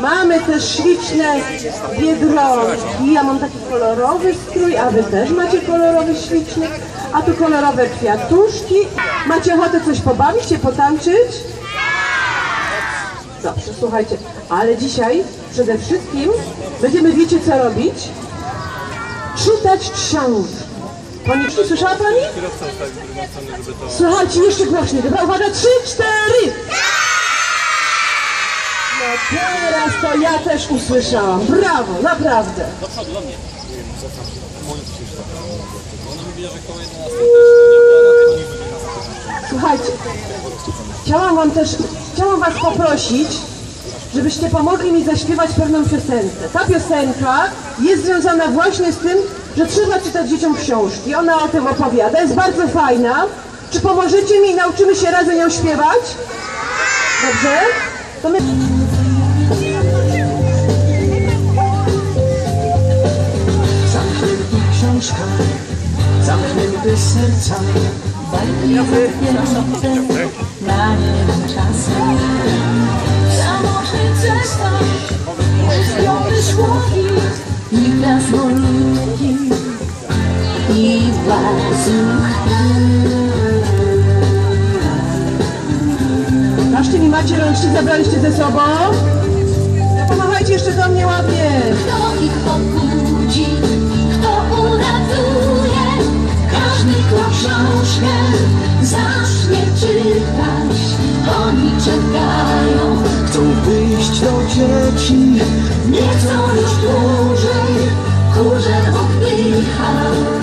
Mamy też śliczne biedronki. Ja mam taki kolorowy strój, a wy też macie kolorowy, śliczny. A tu kolorowe kwiatuszki. Macie ochotę coś pobawić się, potańczyć? Dobrze, słuchajcie, ale dzisiaj przede wszystkim będziemy, wiecie co robić? Czytać książki. Pani, czy słyszała Pani? Słuchajcie, jeszcze głośniej. Dobra, uwaga, trzy, cztery! Teraz to ja też usłyszałam. Brawo, naprawdę. Słuchajcie, chciałam wam też, chciałam was poprosić, żebyście pomogli mi zaśpiewać pewną piosenkę. Ta piosenka jest związana właśnie z tym, że trzeba czytać dzieciom książki. Ona o tym opowiada, jest bardzo fajna. Czy pomożecie mi i nauczymy się razem ją śpiewać? Dobrze? To my... Książka, zamknięte serca Bajki zamknięte na jeden czas Samotny cesarz, uśpiony szłoki I krasnoludki, i bazuchy Każcie mi macie rączki, zabraliście ze sobą? Czekają, Chcą wyjść do dzieci. Nie chcą już dłużej. Kurze oddycha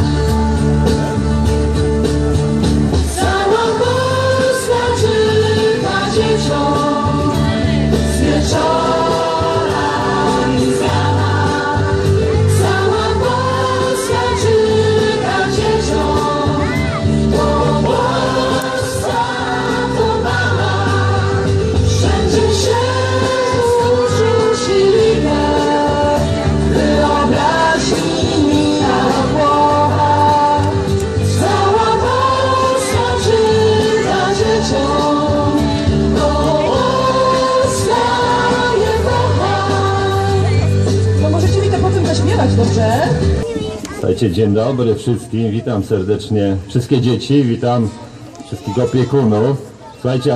dobrze? Słuchajcie, dzień dobry wszystkim, witam serdecznie wszystkie dzieci, witam wszystkich opiekunów. Słuchajcie,